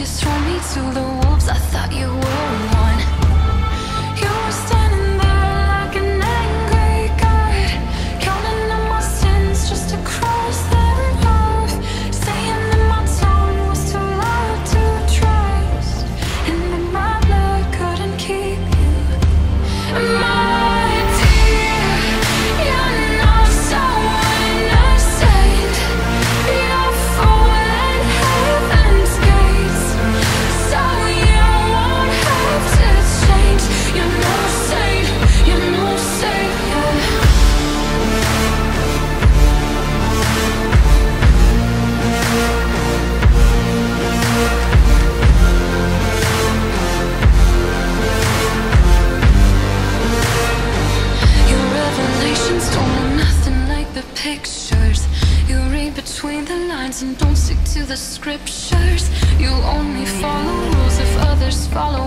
just throw me to the wall and don't stick to the scriptures. You only follow rules if others follow.